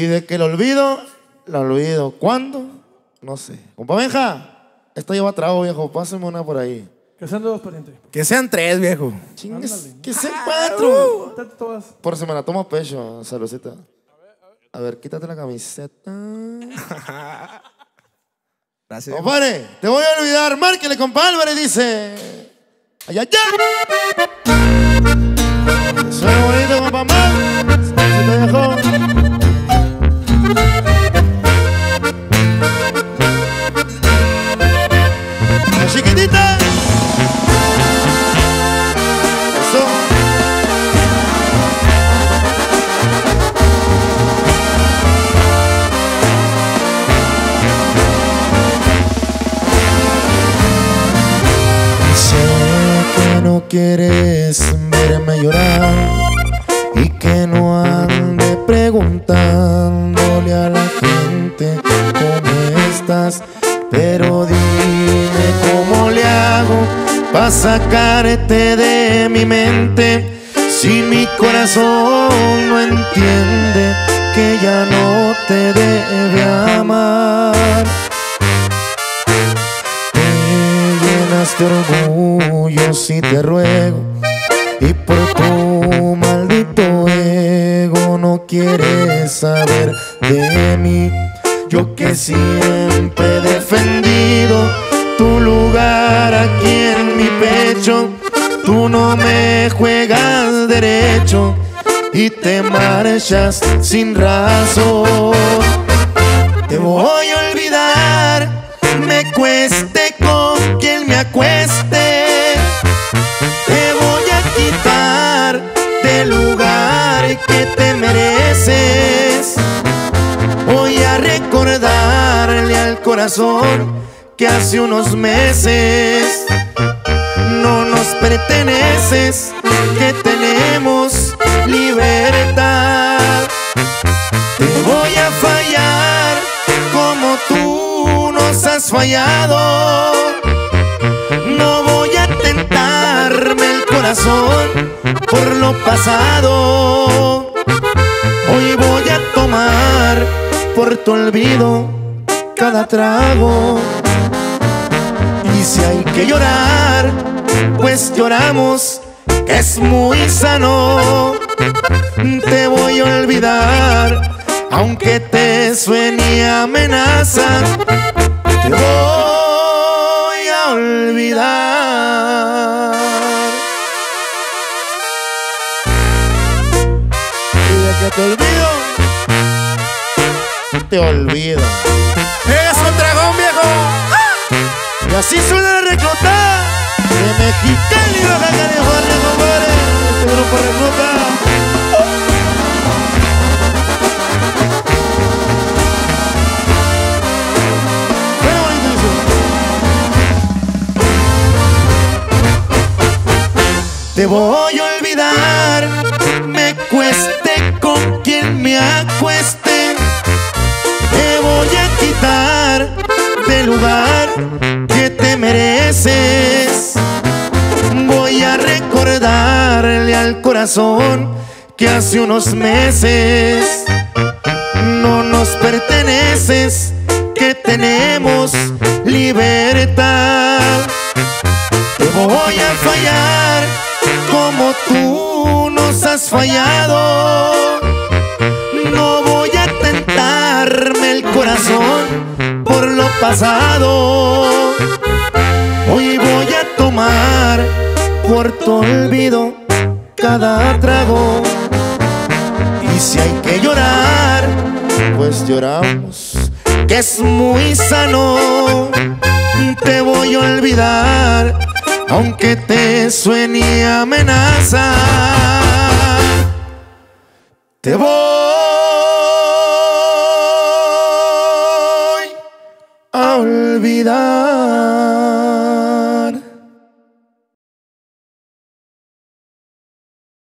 Y de que lo olvido, lo olvido. ¿Cuándo? No sé. Compa Benja, esta lleva trago, viejo. Pásame una por ahí. Que sean dos parientes. Que sean tres, viejo. Chingues, que sean cuatro. Todas. Por si me la tomo a pecho, saludcita. A ver, quítate la camiseta. Gracias. Compadre, te voy a olvidar. Márquele, compa Álvarez, dice. Allá, allá. No quieres verme llorar y que no ande preguntándole a la gente cómo estás, pero dime cómo le hago para sacarte de mi mente si mi corazón no entiende que ya no te debe amar. Te llenas de orgullo si te ruego y por tu maldito ego no quieres saber de mí. Yo que siempre he defendido tu lugar aquí en mi pecho, tú no me juegas derecho y te marchas sin razón. Corazón que hace unos meses no nos perteneces, que tenemos libertad. Te voy a fallar como tú nos has fallado. No voy a tentarme el corazón por lo pasado. Hoy voy a tomar por tu olvido cada trago. Y si hay que llorar, pues lloramos, que es muy sano. Te voy a olvidar, aunque te suene amenaza. Te voy a olvidar. Y de que te olvido, te olvido. Así suena la recluta de Mexicali, Baja California, compadre. Este grupo dice. Te voy a olvidar, al corazón que hace unos meses no nos perteneces, que tenemos libertad. Te voy a fallar como tú nos has fallado. No voy a tentarme el corazón por lo pasado. Hoy voy a tomar por tu olvido cada trago. Y si hay que llorar, pues lloramos, que es muy sano. Te voy a olvidar, aunque te suene amenaza. Te voy a olvidar.